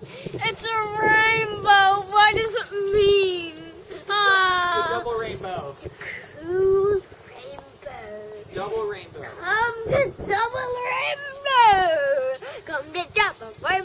It's a rainbow. What does it mean? Ah. The double rainbow. It's cool rainbow. Double rainbow. Come to double rainbow. Come to double rainbow.